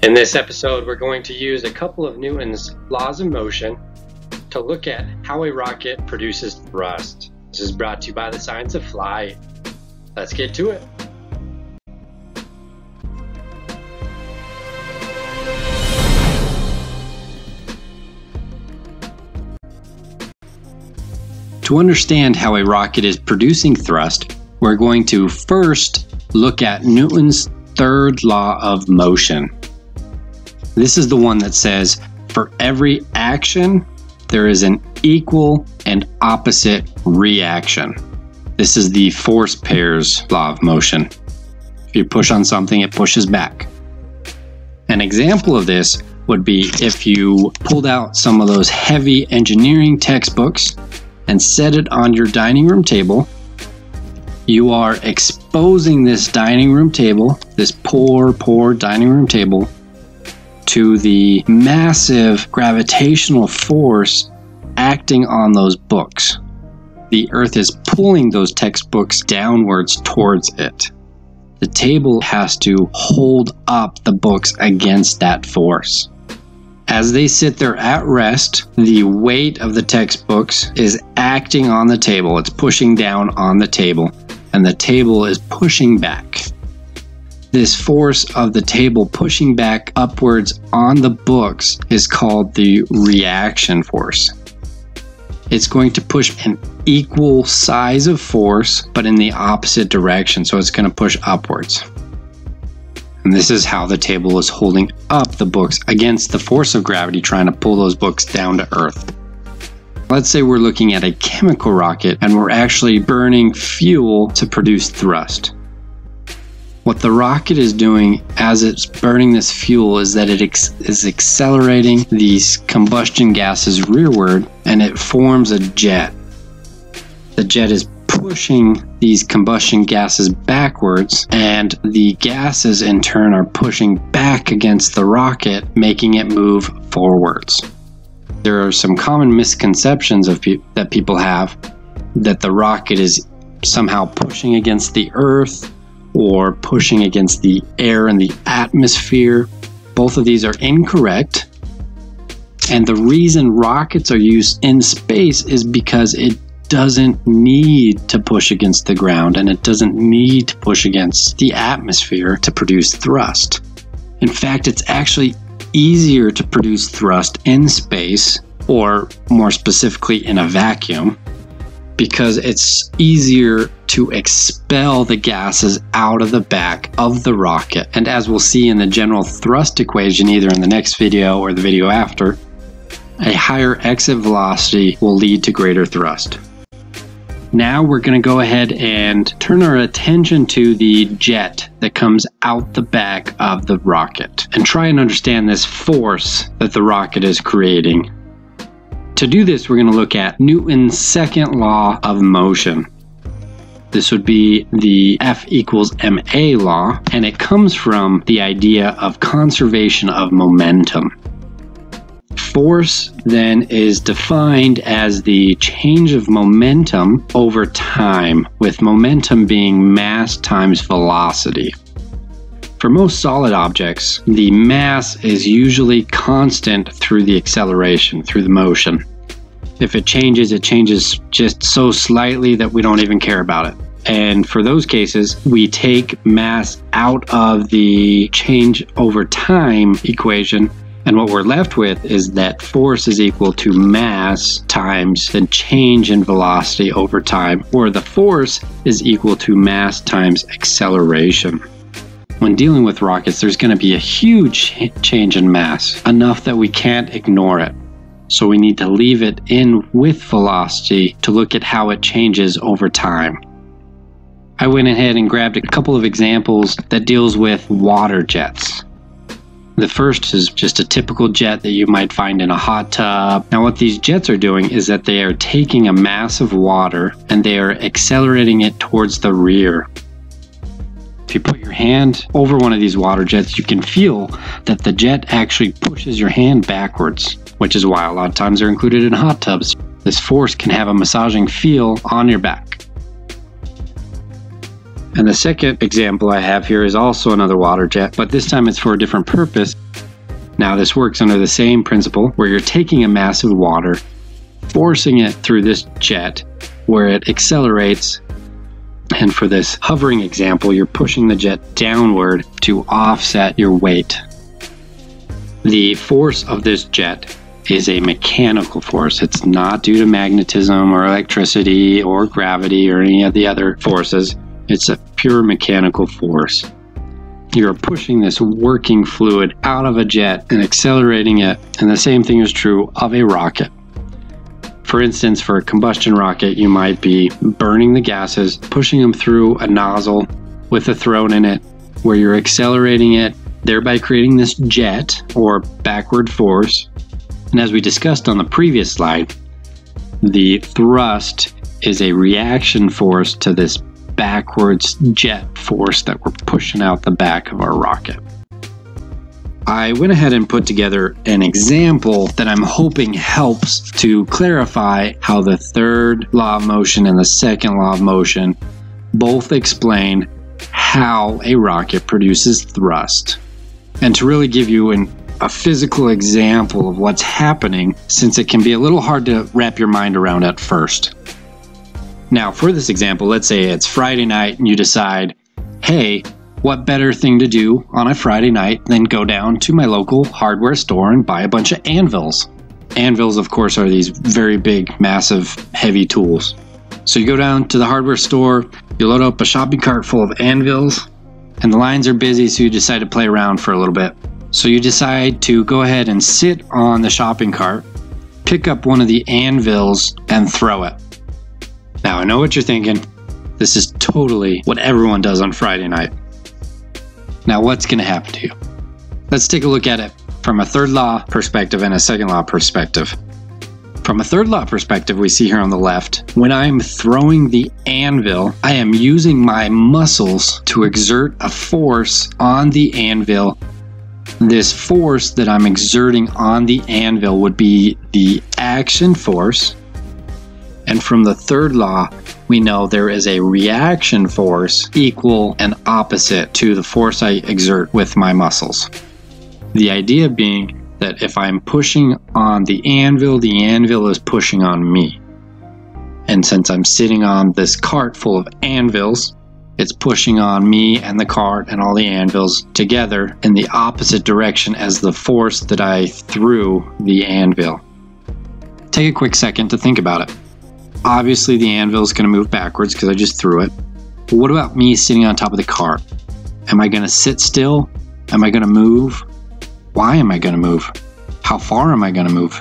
In this episode, we're going to use a couple of Newton's laws of motion to look at how a rocket produces thrust. This is brought to you by the Science of Flight. Let's get to it. To understand how a rocket is producing thrust, we're going to first look at Newton's third law of motion. This is the one that says for every action, there is an equal and opposite reaction. This is the force pairs law of motion. If you push on something, it pushes back. An example of this would be if you pulled out some of those heavy engineering textbooks and set it on your dining room table. You are exposing this dining room table, this poor, poor dining room table, to the massive gravitational force acting on those books. The Earth is pulling those textbooks downwards towards it. The table has to hold up the books against that force. As they sit there at rest, the weight of the textbooks is acting on the table. It's pushing down on the table, and the table is pushing back. This force of the table pushing back upwards on the books is called the reaction force. It's going to push an equal size of force, but in the opposite direction. So it's going to push upwards. And this is how the table is holding up the books against the force of gravity trying to pull those books down to Earth. Let's say we're looking at a chemical rocket and we're actually burning fuel to produce thrust. What the rocket is doing as it's burning this fuel is that it is accelerating these combustion gases rearward and it forms a jet. The jet is pushing these combustion gases backwards, and the gases in turn are pushing back against the rocket, making it move forwards. There are some common misconceptions of pe- that people have that the rocket is somehow pushing against the earth or pushing against the air and the atmosphere. Both of these are incorrect. And the reason rockets are used in space is because it doesn't need to push against the ground and it doesn't need to push against the atmosphere to produce thrust. In fact, it's actually easier to produce thrust in space, or more specifically in a vacuum, because it's easier to expel the gases out of the back of the rocket. And as we'll see in the general thrust equation, either in the next video or the video after, a higher exit velocity will lead to greater thrust. Now we're going to go ahead and turn our attention to the jet that comes out the back of the rocket and try and understand this force that the rocket is creating. To do this, we're going to look at Newton's second law of motion. This would be the F equals ma law, and it comes from the idea of conservation of momentum. Force then is defined as the change of momentum over time, with momentum being mass times velocity. For most solid objects, the mass is usually constant through the acceleration, through the motion. If it changes, it changes just so slightly that we don't even care about it. And for those cases, we take mass out of the change over time equation and what we're left with is that force is equal to mass times the change in velocity over time, or the force is equal to mass times acceleration. When dealing with rockets, there's going to be a huge change in mass, enough that we can't ignore it. So we need to leave it in with velocity to look at how it changes over time. I went ahead and grabbed a couple of examples that deals with water jets. The first is just a typical jet that you might find in a hot tub. Now, what these jets are doing is that they are taking a mass of water and they are accelerating it towards the rear. If you put your hand over one of these water jets, you can feel that the jet actually pushes your hand backwards, which is why a lot of times they're included in hot tubs. This force can have a massaging feel on your back. And the second example I have here is also another water jet, but this time it's for a different purpose. Now, this works under the same principle where you're taking a mass of water, forcing it through this jet where it accelerates. And for this hovering example, you're pushing the jet downward to offset your weight. The force of this jet is a mechanical force. It's not due to magnetism or electricity or gravity or any of the other forces. It's a pure mechanical force. You're pushing this working fluid out of a jet and accelerating it, and the same thing is true of a rocket. For instance, for a combustion rocket, you might be burning the gases, pushing them through a nozzle with a throat in it, where you're accelerating it, thereby creating this jet or backward force. And as we discussed on the previous slide, the thrust is a reaction force to this backwards jet force that we're pushing out the back of our rocket. I went ahead and put together an example that I'm hoping helps to clarify how the third law of motion and the second law of motion both explain how a rocket produces thrust. And to really give you an, a physical example of what's happening, since it can be a little hard to wrap your mind around at first. Now, for this example, let's say it's Friday night and you decide, hey, what better thing to do on a Friday night than go down to my local hardware store and buy a bunch of anvils? Anvils, of course, are these very big, massive, heavy tools. So you go down to the hardware store, you load up a shopping cart full of anvils, and the lines are busy, so you decide to play around for a little bit. So you decide to go ahead and sit on the shopping cart, pick up one of the anvils, and throw it. Now, I know what you're thinking. This is totally what everyone does on Friday night. Now, what's going to happen to you? Let's take a look at it from a third law perspective and a second law perspective. From a third law perspective, we see here on the left, when I'm throwing the anvil, I am using my muscles to exert a force on the anvil. This force that I'm exerting on the anvil would be the action force. And from the third law, we know there is a reaction force equal and opposite to the force I exert with my muscles. The idea being that if I'm pushing on the anvil, the anvil is pushing on me. And since I'm sitting on this cart full of anvils, it's pushing on me and the cart and all the anvils together in the opposite direction as the force that I threw the anvil. Take a quick second to think about it. Obviously, the anvil is going to move backwards because I just threw it. But what about me sitting on top of the cart? Am I going to sit still? Am I going to move? Why am I going to move? How far am I going to move?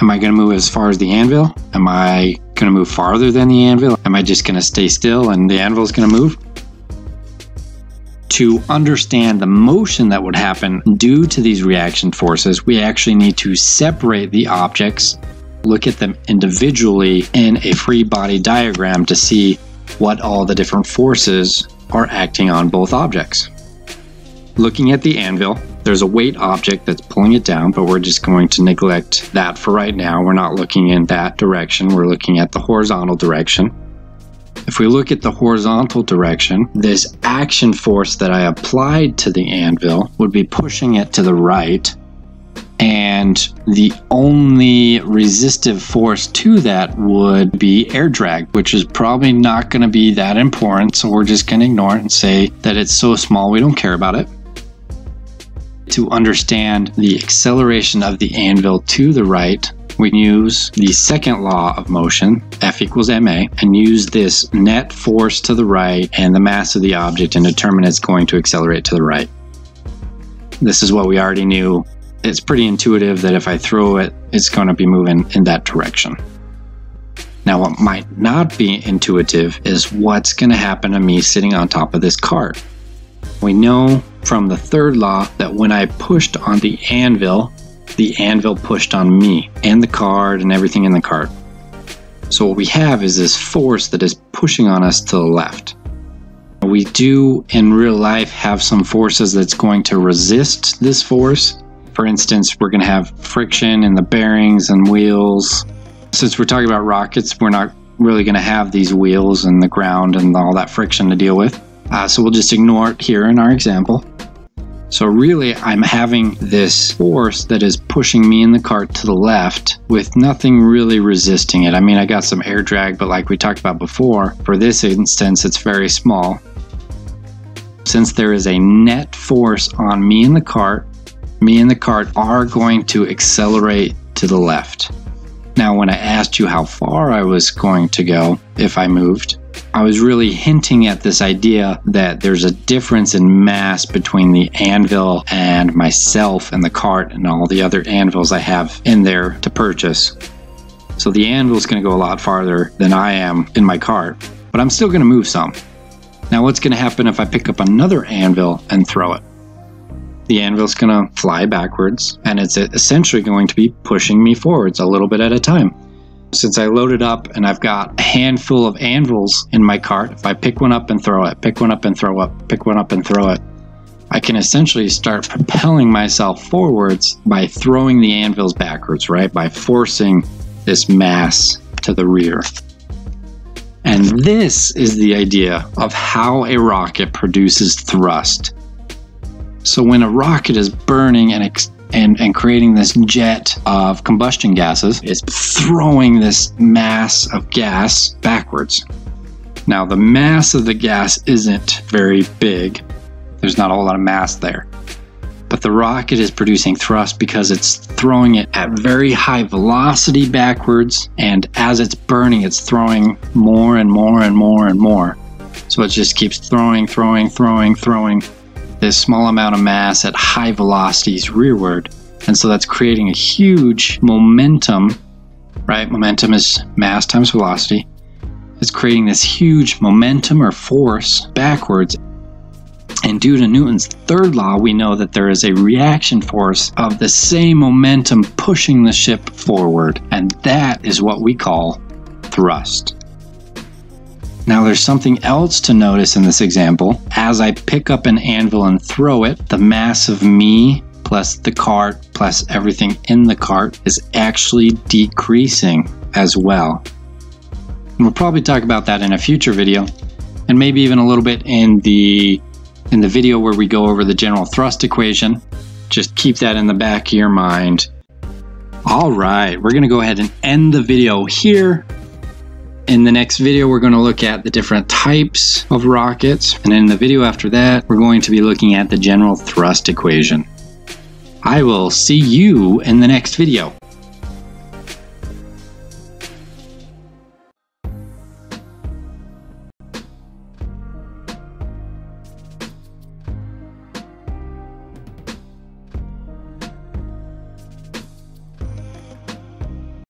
Am I going to move as far as the anvil? Am I going to move farther than the anvil? Am I just going to stay still and the anvil is going to move? To understand the motion that would happen due to these reaction forces, we actually need to separate the objects look at them individually in a free body diagram to see what all the different forces are acting on both objects. Looking at the anvil, there's a weight object that's pulling it down, but we're just going to neglect that for right now. We're not looking in that direction, we're looking at the horizontal direction. If we look at the horizontal direction, this action force that I applied to the anvil would be pushing it to the right and the only resistive force to that would be air drag, which is probably not going to be that important. So we're just going to ignore it and say that it's so small we don't care about it. To understand the acceleration of the anvil to the right, we use the second law of motion, F equals ma, and use this net force to the right and the mass of the object and determine it's going to accelerate to the right. This is what we already knew it's pretty intuitive that if I throw it, it's going to be moving in that direction. Now, what might not be intuitive is what's going to happen to me sitting on top of this cart. We know from the third law that when I pushed on the anvil, the anvil pushed on me and the cart and everything in the cart. So, what we have is this force that is pushing on us to the left. We do in real life have some forces that's going to resist this force, for instance, we're going to have friction in the bearings and wheels. Since we're talking about rockets, we're not really going to have these wheels and the ground and all that friction to deal with. Uh, so we'll just ignore it here in our example. So really, I'm having this force that is pushing me in the cart to the left with nothing really resisting it. I mean, I got some air drag, but like we talked about before, for this instance, it's very small. Since there is a net force on me and the cart, me and the cart are going to accelerate to the left. Now, when I asked you how far I was going to go if I moved, I was really hinting at this idea that there's a difference in mass between the anvil and myself and the cart and all the other anvils I have in there to purchase. So the anvil is going to go a lot farther than I am in my cart, but I'm still going to move some. Now, what's going to happen if I pick up another anvil and throw it? The anvil is going to fly backwards, and it's essentially going to be pushing me forwards a little bit at a time. Since I loaded up and I've got a handful of anvils in my cart, if I pick one up and throw it, pick one up and throw up, pick one up and throw it, I can essentially start propelling myself forwards by throwing the anvils backwards, right? By forcing this mass to the rear. And this is the idea of how a rocket produces thrust. So when a rocket is burning and and, and creating this jet of combustion gases is throwing this mass of gas backwards. Now, the mass of the gas isn't very big, there's not a whole lot of mass there. But the rocket is producing thrust because it's throwing it at very high velocity backwards, and as it's burning, it's throwing more and more and more and more. So it just keeps throwing, throwing, throwing, throwing this small amount of mass at high velocities rearward. And so that's creating a huge momentum, right? Momentum is mass times velocity. It's creating this huge momentum or force backwards. And due to Newton's third law, we know that there is a reaction force of the same momentum pushing the ship forward. And that is what we call thrust. Now there's something else to notice in this example. As I pick up an anvil and throw it, the mass of me plus the cart plus everything in the cart is actually decreasing as well. And we'll probably talk about that in a future video and maybe even a little bit in the in the video where we go over the general thrust equation. Just keep that in the back of your mind. All right, we're going to go ahead and end the video here. In the next video, we're going to look at the different types of rockets. And in the video after that, we're going to be looking at the general thrust equation. I will see you in the next video.